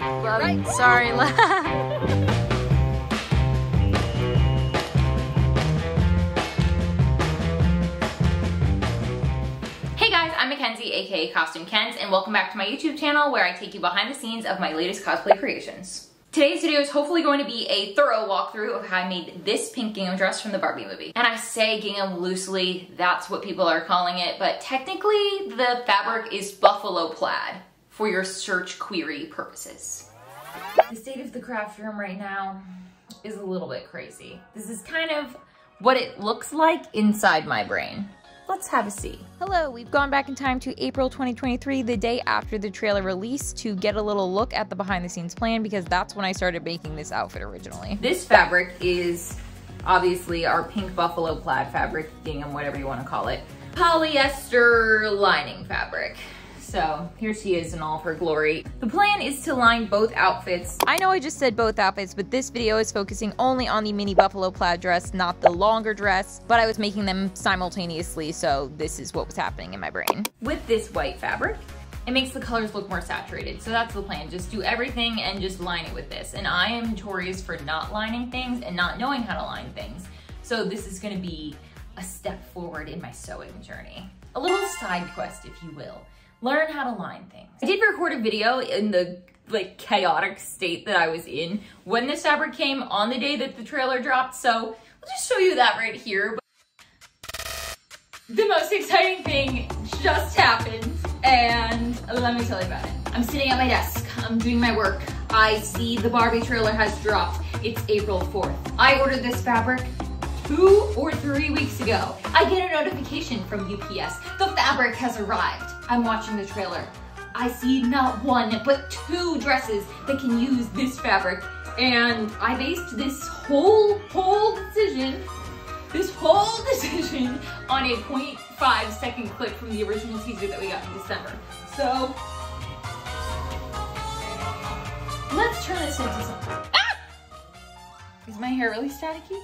Right. Sorry. Hey guys, I'm Mackenzie, aka Costume Kenz, and welcome back to my YouTube channel where I take you behind the scenes of my latest cosplay creations. Today's video is hopefully going to be a thorough walkthrough of how I made this pink gingham dress from the Barbie movie. And I say gingham loosely, that's what people are calling it, but technically the fabric is buffalo plaid for your search query purposes. The state of the craft room right now is a little bit crazy. This is kind of what it looks like inside my brain. Let's have a see. Hello, we've gone back in time to April 2023, the day after the trailer release, to get a little look at the behind the scenes plan because that's when I started making this outfit originally. This fabric is obviously our pink buffalo plaid fabric, gingham, whatever you want to call it. Polyester lining fabric. So here she is in all of her glory. The plan is to line both outfits. I know I just said both outfits, but this video is focusing only on the mini buffalo plaid dress, not the longer dress, but I was making them simultaneously, so this is what was happening in my brain. With this white fabric, it makes the colors look more saturated. So that's the plan. Just do everything and just line it with this. And I am notorious for not lining things and not knowing how to line things. So this is gonna be a step forward in my sewing journey. A little side quest, if you will learn how to line things. I did record a video in the like chaotic state that I was in when this fabric came on the day that the trailer dropped. So I'll just show you that right here. The most exciting thing just happened and let me tell you about it. I'm sitting at my desk, I'm doing my work. I see the Barbie trailer has dropped. It's April 4th. I ordered this fabric two or three weeks ago. I get a notification from UPS. The fabric has arrived. I'm watching the trailer. I see not one, but two dresses that can use this fabric. And I based this whole, whole decision, this whole decision on a 0.5 second clip from the original teaser that we got in December. So, let's turn this into something. Ah! Is my hair really staticky?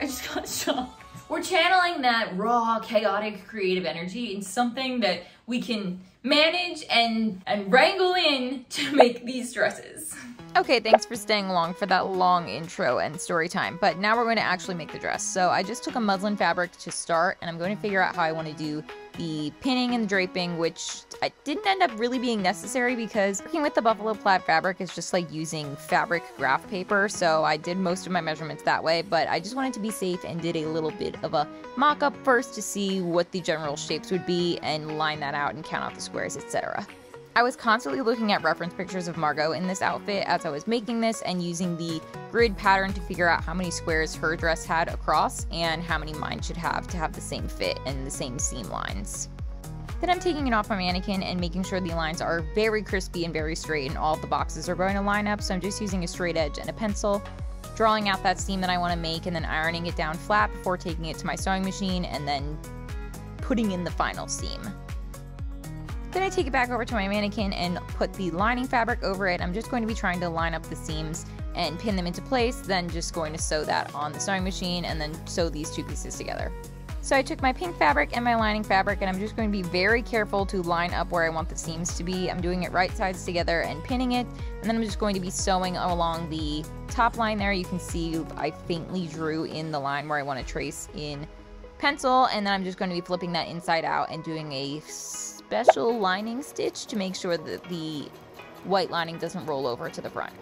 I just got shocked. We're channeling that raw, chaotic, creative energy in something that we can manage and, and wrangle in to make these dresses. Okay, thanks for staying along for that long intro and story time, but now we're going to actually make the dress. So I just took a muslin fabric to start, and I'm going to figure out how I want to do the pinning and the draping, which I didn't end up really being necessary because working with the buffalo plaid fabric is just like using fabric graph paper, so I did most of my measurements that way, but I just wanted to be safe and did a little bit of a mock-up first to see what the general shapes would be and line that out and count out the squares, etc. I was constantly looking at reference pictures of Margot in this outfit as I was making this and using the grid pattern to figure out how many squares her dress had across and how many mine should have to have the same fit and the same seam lines. Then I'm taking it off my mannequin and making sure the lines are very crispy and very straight and all the boxes are going to line up so I'm just using a straight edge and a pencil, drawing out that seam that I want to make and then ironing it down flat before taking it to my sewing machine and then putting in the final seam. Then I take it back over to my mannequin and put the lining fabric over it. I'm just going to be trying to line up the seams and pin them into place, then just going to sew that on the sewing machine and then sew these two pieces together. So I took my pink fabric and my lining fabric and I'm just going to be very careful to line up where I want the seams to be. I'm doing it right sides together and pinning it and then I'm just going to be sewing along the top line there. You can see I faintly drew in the line where I want to trace in pencil and then I'm just going to be flipping that inside out and doing a special lining stitch to make sure that the white lining doesn't roll over to the front.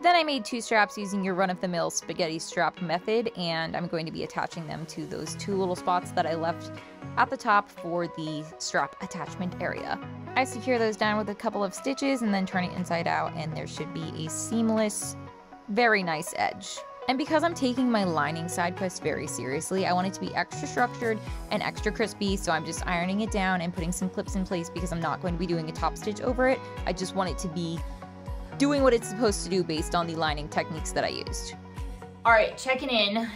Then I made two straps using your run-of-the-mill spaghetti strap method, and I'm going to be attaching them to those two little spots that I left at the top for the strap attachment area. I secure those down with a couple of stitches and then turn it inside out, and there should be a seamless, very nice edge. And because I'm taking my lining side quest very seriously, I want it to be extra structured and extra crispy, so I'm just ironing it down and putting some clips in place because I'm not going to be doing a top stitch over it. I just want it to be doing what it's supposed to do based on the lining techniques that I used. All right, checking in.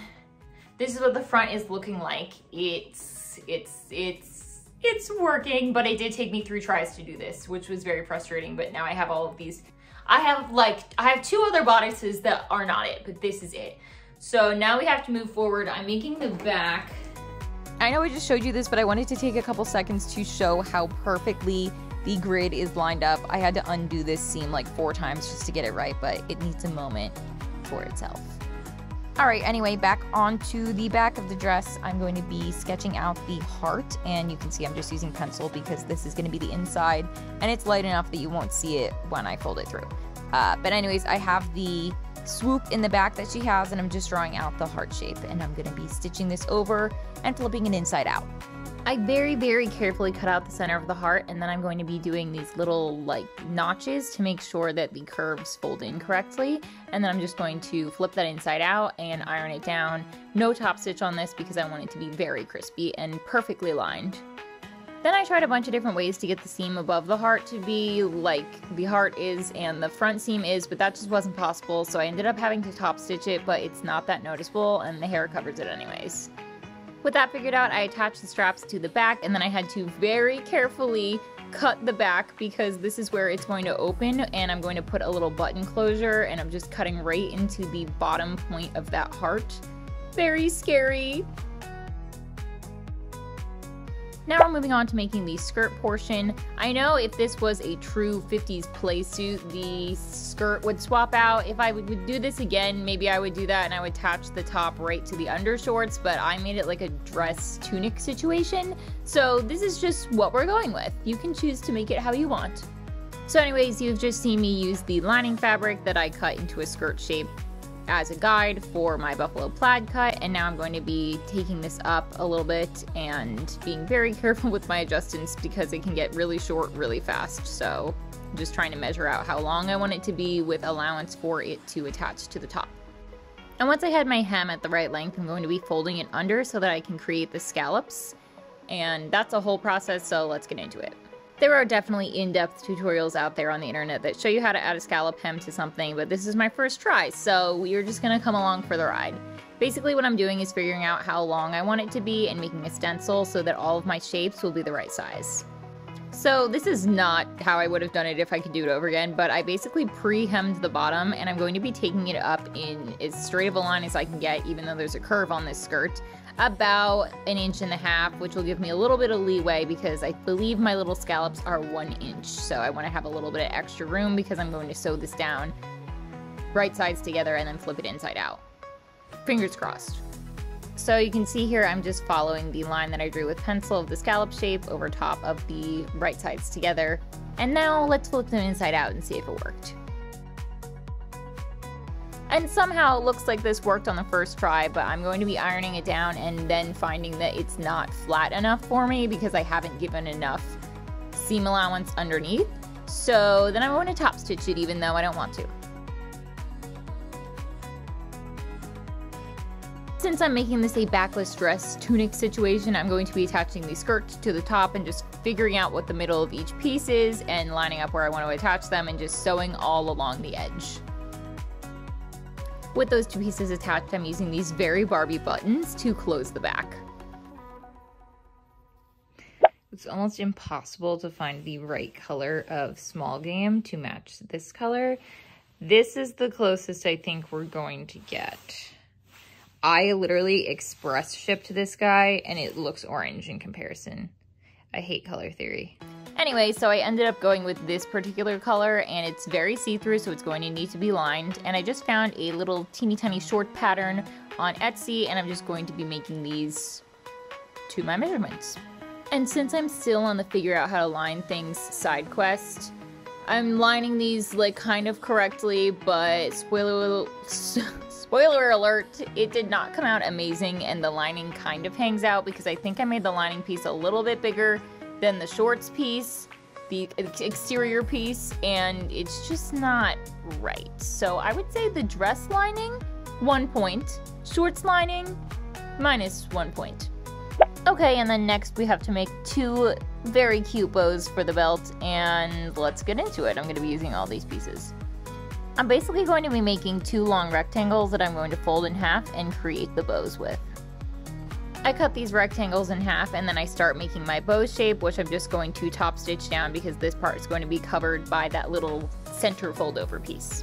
This is what the front is looking like. It's, it's, it's, it's working, but it did take me three tries to do this, which was very frustrating, but now I have all of these I have like, I have two other bodices that are not it, but this is it. So now we have to move forward. I'm making the back. I know I just showed you this, but I wanted to take a couple seconds to show how perfectly the grid is lined up. I had to undo this seam like four times just to get it right, but it needs a moment for itself. All right, anyway, back onto the back of the dress. I'm going to be sketching out the heart, and you can see I'm just using pencil because this is going to be the inside, and it's light enough that you won't see it when I fold it through. Uh, but anyways, I have the swoop in the back that she has, and I'm just drawing out the heart shape, and I'm going to be stitching this over and flipping it inside out. I very, very carefully cut out the center of the heart and then I'm going to be doing these little like notches to make sure that the curves fold in correctly. And then I'm just going to flip that inside out and iron it down. No top stitch on this because I want it to be very crispy and perfectly aligned. Then I tried a bunch of different ways to get the seam above the heart to be like the heart is and the front seam is, but that just wasn't possible. So I ended up having to top stitch it, but it's not that noticeable and the hair covers it anyways. With that figured out, I attached the straps to the back and then I had to very carefully cut the back because this is where it's going to open and I'm going to put a little button closure and I'm just cutting right into the bottom point of that heart. Very scary. Now we're moving on to making the skirt portion. I know if this was a true 50s play suit, the skirt would swap out. If I would do this again, maybe I would do that and I would attach the top right to the undershorts, but I made it like a dress tunic situation. So this is just what we're going with. You can choose to make it how you want. So anyways, you've just seen me use the lining fabric that I cut into a skirt shape as a guide for my buffalo plaid cut and now I'm going to be taking this up a little bit and being very careful with my adjustments because it can get really short really fast so I'm just trying to measure out how long I want it to be with allowance for it to attach to the top. And once I had my hem at the right length I'm going to be folding it under so that I can create the scallops and that's a whole process so let's get into it. There are definitely in-depth tutorials out there on the internet that show you how to add a scallop hem to something, but this is my first try, so you're just gonna come along for the ride. Basically what I'm doing is figuring out how long I want it to be and making a stencil so that all of my shapes will be the right size. So this is not how I would have done it if I could do it over again, but I basically pre-hemmed the bottom and I'm going to be taking it up in as straight of a line as I can get, even though there's a curve on this skirt about an inch and a half, which will give me a little bit of leeway because I believe my little scallops are one inch. So I want to have a little bit of extra room because I'm going to sew this down right sides together and then flip it inside out. Fingers crossed. So you can see here I'm just following the line that I drew with pencil of the scallop shape over top of the right sides together. And now let's flip them inside out and see if it worked. And somehow it looks like this worked on the first try, but I'm going to be ironing it down and then finding that it's not flat enough for me because I haven't given enough seam allowance underneath. So then I'm going to top stitch it even though I don't want to. Since I'm making this a backless dress tunic situation, I'm going to be attaching the skirt to the top and just figuring out what the middle of each piece is and lining up where I want to attach them and just sewing all along the edge. With those two pieces attached, I'm using these very Barbie buttons to close the back. It's almost impossible to find the right color of small game to match this color. This is the closest I think we're going to get. I literally express shipped to this guy and it looks orange in comparison. I hate color theory. Anyway, so I ended up going with this particular color and it's very see-through so it's going to need to be lined and I just found a little teeny tiny short pattern on Etsy and I'm just going to be making these to my measurements. And since I'm still on the figure out how to line things side quest, I'm lining these like kind of correctly, but spoiler spoiler alert, it did not come out amazing and the lining kind of hangs out because I think I made the lining piece a little bit bigger than the shorts piece, the exterior piece, and it's just not right. So I would say the dress lining, one point. Shorts lining, minus one point. Okay, and then next we have to make two very cute bows for the belt, and let's get into it. I'm to be using all these pieces. I'm basically going to be making two long rectangles that I'm going to fold in half and create the bows with. I cut these rectangles in half and then I start making my bow shape, which I'm just going to top stitch down because this part is going to be covered by that little center fold over piece.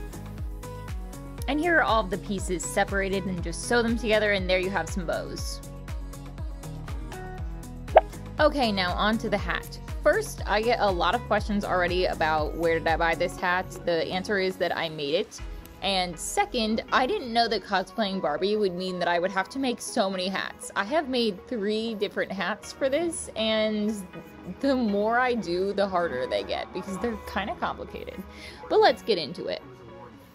And here are all of the pieces separated and just sew them together and there you have some bows. Okay, now onto the hat. First, I get a lot of questions already about where did I buy this hat. The answer is that I made it. And second, I didn't know that cosplaying Barbie would mean that I would have to make so many hats. I have made three different hats for this, and the more I do, the harder they get because they're kind of complicated. But let's get into it.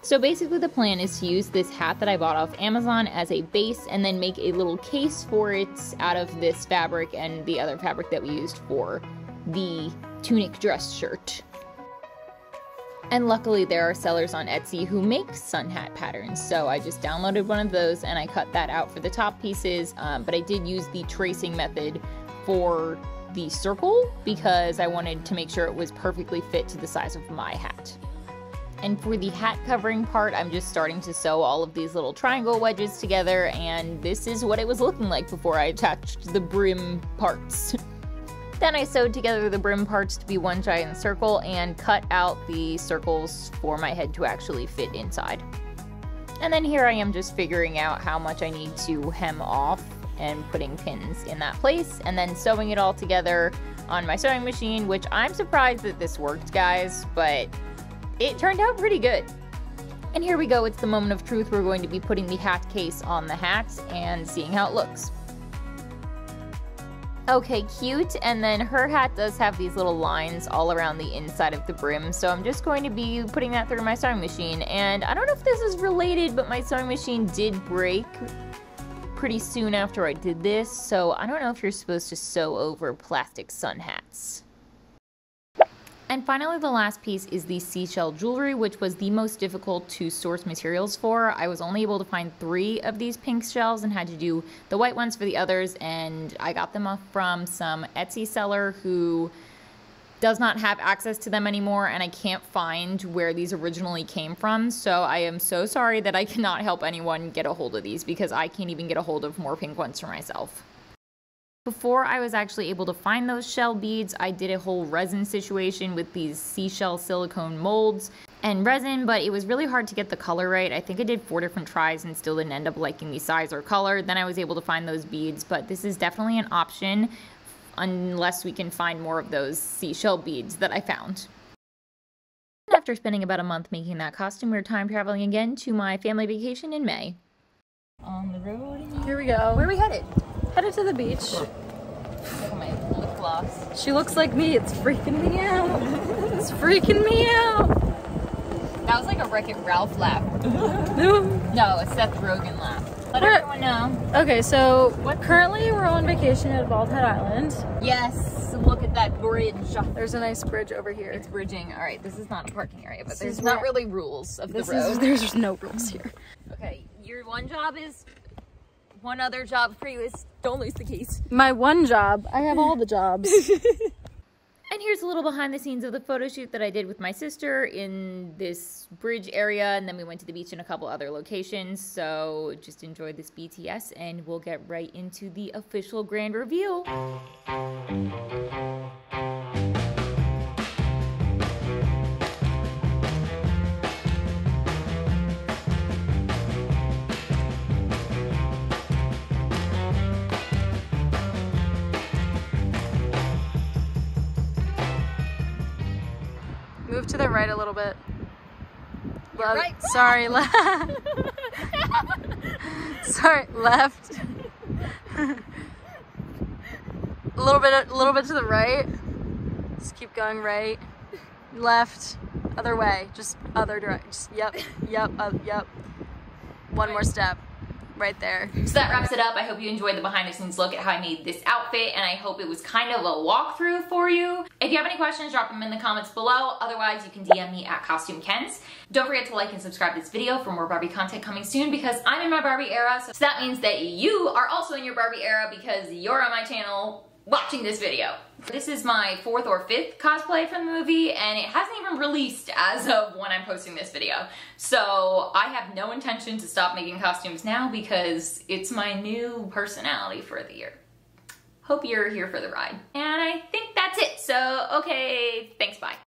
So basically the plan is to use this hat that I bought off Amazon as a base and then make a little case for it out of this fabric and the other fabric that we used for the tunic dress shirt. And luckily there are sellers on Etsy who make sun hat patterns. So I just downloaded one of those and I cut that out for the top pieces. Um, but I did use the tracing method for the circle because I wanted to make sure it was perfectly fit to the size of my hat. And for the hat covering part, I'm just starting to sew all of these little triangle wedges together, and this is what it was looking like before I attached the brim parts. then I sewed together the brim parts to be one giant circle and cut out the circles for my head to actually fit inside. And then here I am just figuring out how much I need to hem off and putting pins in that place and then sewing it all together on my sewing machine, which I'm surprised that this worked, guys, but it turned out pretty good. And here we go, it's the moment of truth. We're going to be putting the hat case on the hat and seeing how it looks. Okay, cute. And then her hat does have these little lines all around the inside of the brim. So I'm just going to be putting that through my sewing machine. And I don't know if this is related, but my sewing machine did break pretty soon after I did this. So I don't know if you're supposed to sew over plastic sun hats. And finally, the last piece is the seashell jewelry, which was the most difficult to source materials for. I was only able to find three of these pink shells and had to do the white ones for the others. And I got them from some Etsy seller who does not have access to them anymore and I can't find where these originally came from. So I am so sorry that I cannot help anyone get a hold of these because I can't even get a hold of more pink ones for myself. Before I was actually able to find those shell beads, I did a whole resin situation with these seashell silicone molds and resin, but it was really hard to get the color right. I think I did four different tries and still didn't end up liking the size or color. Then I was able to find those beads, but this is definitely an option unless we can find more of those seashell beads that I found. After spending about a month making that costume, we we're time traveling again to my family vacation in May. On the road. Here we go. Where are we headed? Headed to the beach. Oh look my lip gloss. She looks like me. It's freaking me out. it's freaking me out. That was like a Wreck-It Ralph laugh. no, a Seth Rogen laugh. Let we're, everyone know. Okay, so what? currently we're on vacation at Bald Head Island. Yes, look at that bridge. There's a nice bridge over here. It's bridging. All right, this is not a parking area, but this there's not really rules of the road. Is, there's no rules here. Okay, your one job is one other job for you is don't lose the keys. My one job. I have all the jobs. and here's a little behind the scenes of the photo shoot that I did with my sister in this bridge area. And then we went to the beach in a couple other locations. So just enjoy this BTS and we'll get right into the official grand reveal. Little bit. Left. Right. Sorry, left. Sorry, left. a little bit, a little bit to the right. Just keep going right, left, other way, just other direction. Yep, yep, uh, yep. One more step right there. So that wraps it up. I hope you enjoyed the behind the scenes look at how I made this outfit and I hope it was kind of a walkthrough for you. If you have any questions, drop them in the comments below. Otherwise, you can DM me at Costume Kenz. Don't forget to like and subscribe this video for more Barbie content coming soon because I'm in my Barbie era. So that means that you are also in your Barbie era because you're on my channel watching this video. This is my fourth or fifth cosplay from the movie and it hasn't even released as of when I'm posting this video. So I have no intention to stop making costumes now because it's my new personality for the year. Hope you're here for the ride. And I think that's it. So, okay, thanks, bye.